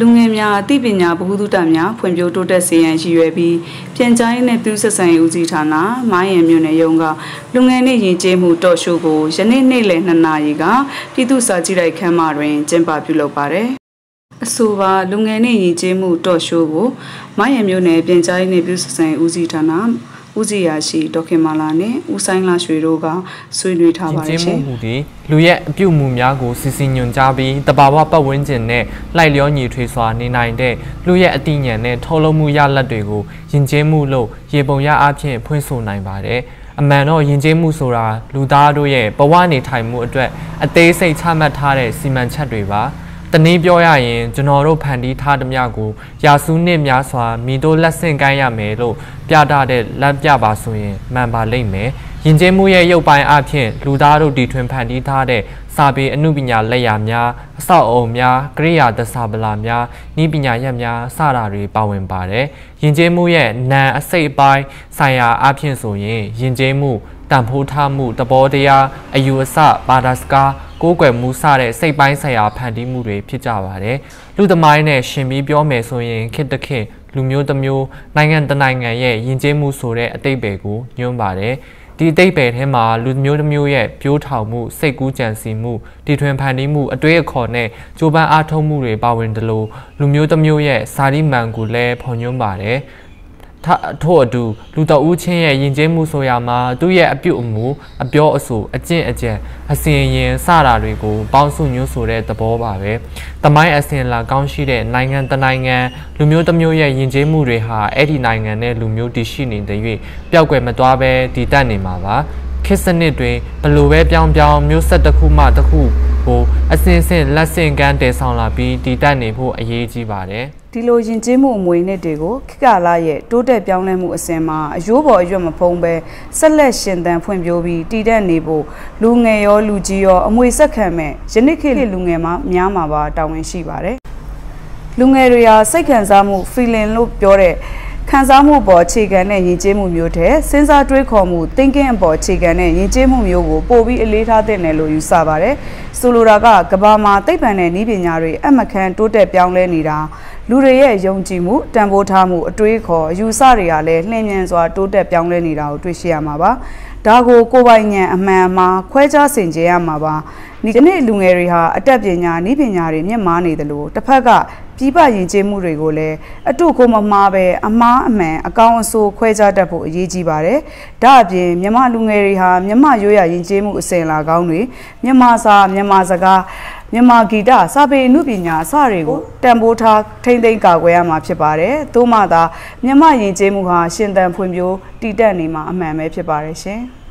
လူငယ်များအသိပညာဗဟုသုတများဖွံ့ဖြိုးတိုးတက်စေရန်ရည်ရွယ်ပြီးပြန်ကြားရေးနဲ့ပြည်ဆက်ဆံရေးဦးစီးဌာနမိုင်းရံမြို့နယ်ရုံးကလူငယ်နှင့်ယဉ်ကျေးမှုတော်ရှိုးကိုယနေ့နေ့လယ်2နာရီကပြည်သူ့စာကြည့်တိုက်ခန်းမတွင်ကျင်းပပြုလုပ်ပါတယ်။အဆိုပါလူငယ်နှင့်ယဉ်ကျေးမှုတော်ရှိုးကိုမိုင်းရံမြို့နယ်ပြန်ကြားရေးနဲ့ပြည်ဆက်ဆံရေးဦးစီးဌာန ဦးစီးရာရှိဒေါခင်မာလာနဲ့ဦးဆိုင်လာရွှေတို့ကဆွေးနွေးထားပါတယ်ရှင်။မှုဒီလူရဲ့အပြုတ်မှုများကိုစီစဉ်ညွှန်ကြားပြီးတဘာဝပတ်ဝန်းကျင်နဲ့လိုက်လျောညီထွေစွာနေနိုင်တဲ့လူရဲ့အတိညာဉ်နဲ့ထုတ်လုပ်မှုရလဒ်တွေကိုယဉ်ကျေးမှုလို့ရေပုံရအဖြစ်ဖွင့်ဆိုနိုင်ပါတယ်။အမှန်တော့ယဉ်ကျေးမှုဆိုတာလူသားတို့ရဲ့ဘဝနေထိုင်မှုအတွက်အသေးစိတ်ချမှတ်ထားတဲ့စီမံချက်တွေပါ။ တနည်းပြောရရင်ကျွန်တော်တို့ဖန်တီးထားသမျှကိုရာစုနှစ်များစွာမိတို့လက်ဆင့်ကိုင်းရမယ်လို့ပြတာတဲ့လက်ပြပါဆိုရင်မှန်ပါလိမ့်မယ်။ယဉ်ကျေးမှုရဲ့ရုပ်ပိုင်းအဖြစ်လူသားတို့တီထွင်ဖန်တီးထားတဲ့စာပေအမှုပညာလက်ရာများအဆောက်အအုံများကရိယာသစာပလာများဤပညာရပ်များစတာတွေပါဝင်ပါတယ်။ယဉ်ကျေးမှုရဲ့နာအစိတ်ပိုင်းဆိုင်ရာအဖြစ်ဆိုရင်ယဉ်ကျေးမှုတန်ဖိုးထားမှုတဘောတရားအယူအဆဘာသာစကား ကိုးကွယ်မှုစတဲ့စိတ်ပိုင်းဆိုင်ရာဖန်တီးမှုတွေဖြစ်ကြပါတယ်။လူသမိုင်းနဲ့ရှင်ပြီးပြောမယ်ဆိုရင်ခေတ်တစ်ခေတ်လူမျိုးတစ်မျိုးနိုင်ငံတစ်နိုင်ငံရဲ့ယဉ်ကျေးမှုဆိုတဲ့အတိတ်ပဲကိုညွှန်းပါတယ်။ဒီအတိတ်ပဲထဲမှာလူမျိုးတစ်မျိုးရဲ့ပြိုးထောင်မှုစိတ်ကူးကြံစီမှုတည်ထွင်ဖန်တီးမှုအတွေ့အခေါ်နဲ့ကြိုးပမ်းအားထုတ်မှုတွေပါဝင်တယ်လို့လူမျိုးတစ်မျိုးရဲ့စာရိမှန်ကိုလည်းဖော်ညွှန်းပါတယ်။ ထို့အတူလူတော်ဦးချင်းရဲ့ယဉ်ကျေးမှုဆိုရမှာသူ့ရဲ့အပြုတ်အမူအပြောအဆိုအကျင့်အကြံအစဉ်ရင်စတာတွေကိုပေါင်းစုညွှန်းဆိုတဲ့သဘောပါပဲ။တမိုင်းအစဉ်လာကောင်းရှိတဲ့နိုင်ငံတနိုင်ငံလူမျိုးတစ်မျိုးရဲ့ယဉ်ကျေးမှုတွေဟာအဲ့ဒီနိုင်ငံနဲ့လူမျိုးတည်ရှိနေတဲ့၍ပျောက်ကွယ်မသွားဘဲတည်တတ်နေမှာပါ။ခေတ်စနစ်တွင်ဘလို့ပဲပြောင်းပြောင်းမျိုးဆက်တစ်ခုမှတစ်ခုကို အစဉ်အဆက်လက်ဆင့်ကမ်းတည်ဆောင်လာပြီးတည်တတ်နေဖို့အရေးကြီးပါတယ်။ဒီလိုယဉ်ကျေးမှုအမွေနှစ်တွေကိုခိကလာရဲ့တိုးတက်ပြောင်းလဲမှုအစဉ်မှာအယိုးပေါ်အရွက်မဖုံးပဲဆက်လက်ရှင်သန်ဖွံ့ဖြိုးပြီးတည်တတ်နေဖို့လူငယ်ရောလူကြီးရောအမွေဆက်ခံမဲ့ယနေ့ခေတ်လူငယ်မှာများမှာပါတာဝန်ရှိပါတယ်လူငယ်တွေဟာစိတ်ခံစားမှု feeling လို့ပြောတဲ့ ခံစားမှုပေါ်အခြေခံတဲ့ယဉ်ကျေးမှုမျိုးတဲ့စဉ်းစားတွေးခေါ်မှု thinking အပေါ်အခြေခံတဲ့ယဉ်ကျေးမှုမျိုးကိုပို့ပြီးအလေးထားတဲ့နယ်လို့ယူဆပါတယ်။ဆိုလိုတာကကဘာမှာသိပ္ပံနဲ့နည်းပညာတွေအမခန်တိုးတက်ပြောင်းလဲနေတာလူတွေရဲ့ယုံကြည်မှုတန်ဖိုးထားမှုအတွေးခေါ်အယူဆတွေကလည်းနှင်းမြန်စွာတိုးတက်ပြောင်းလဲနေတာကိုတွေ့ရှိရမှာပါဒါကိုကိုပိုင်ဉာဏ်အမှန်မှာခွဲခြားဆင်ခြင်ရမှာပါဒီကနေ့လူငယ်တွေဟာအတတ်ပညာနည်းပညာတွေမြင့်မားနေတယ်လို့တစ်ဖက်က ပြည်ပယဉ်ကျေးမှုတွေကိုလည်းအတုကိုမမှားပဲအမားအမှန်အကောင်းအဆိုးခွဲခြားတတ်ဖို့အရေးကြီးပါတယ်။ဒါအပြင်မြမလူငယ်တွေဟာမြမရိုးရယဉ်ကျေးမှုအစဉ်အလာကောင်းတွေမြမစာမြမစကားမြန်မာဂီတစာပေအမှုပညာအစတွေကိုတန်ဖိုးထားထိမ့်သိမ်းကာကွယ်ရမှာဖြစ်ပါတယ်။သို့မှသာမြန်မာယဉ်ကျေးမှုဟာရှင်သန်ဖွံ့ဖြိုးတည်တတ်နေမှာအမှန်ပဲဖြစ်ပါတယ်ရှင်။